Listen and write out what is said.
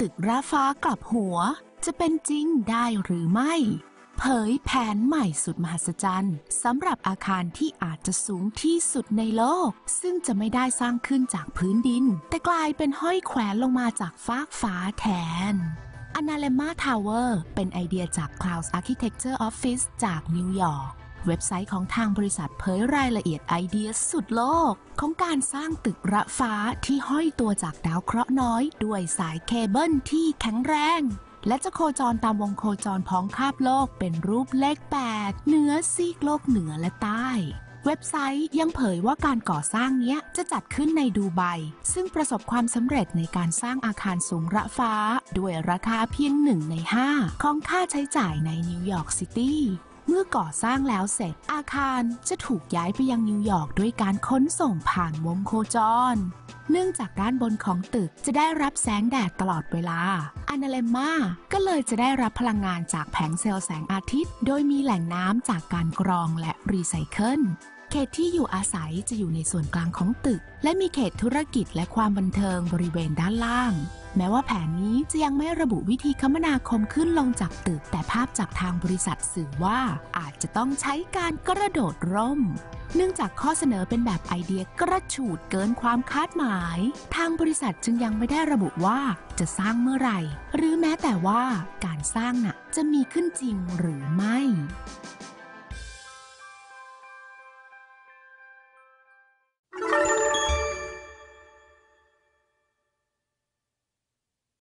ตึกระฟ้ากลับหัว จะเป็นจริงได้หรือไม่ เผยแผนใหม่สุดมหัศจรรย์สำหรับอาคารที่อาจจะสูงที่สุดในโลก ซึ่งจะไม่ได้สร้างขึ้นจากพื้นดิน แต่กลายเป็นห้อยแขวนลงมาจากฟากฟ้าแทน a n a l e m a Tower เป็นไอเดียจาก Cloud Architecture Office จากนิวยอร์ก เว็บไซต์ของทางบริษัทเผยรายละเอียดไอเดียสุดโลก ของการสร้างตึกระฟ้าที่ห้อยตัวจากดาวเคราะห์น้อย ด้วยสายเคเบิลที่แข็งแรง และจะโคจรตามวงโคจรพ้องคาบโลกเป็นรูปเลข 8 เหนือซีกโลกเหนือและใต้เว็บไซต์ยังเผยว่าการก่อสร้างเนี้ยจะจัดขึ้นในดูไบ ซึ่งประสบความสำเร็จในการสร้างอาคารสูงระฟ้า ด้วยราคาเพียงหนึ่งใน 5 ของค่าใช้จ่ายในนิวยอร์กซิตี้ เมื่อก่อสร้างแล้วเสร็จ อาคารจะถูกย้ายไปยังนิวยอร์กด้วยการขนส่งผ่านวงโคจร เนื่องจากด้านบนของตึกจะได้รับแสงแดดตลอดเวลา Analemma ก็เลยจะได้รับพลังงานจากแผงเซลล์แสงอาทิตย์ โดยมีแหล่งน้ำจากการกรองและรีไซเคิลเขตที่อยู่อาศัยจะอยู่ในส่วนกลางของตึก และมีเขตธุรกิจและความบันเทิงบริเวณด้านล่าง แม้ว่าแผนนี้จะยังไม่ระบุวิธีคมนาคมขึ้นลงจากตึก แต่ภาพจากทางบริษัทสื่อว่าอาจจะต้องใช้การกระโดดร่ม เนื่องจากข้อเสนอเป็นแบบไอเดียกระฉูดเกินความคาดหมาย ทางบริษัทจึงยังไม่ได้ระบุว่าจะสร้างเมื่อไหร่ หรือแม้แต่ว่าการสร้างน่ะจะมีขึ้นจริงหรือไม่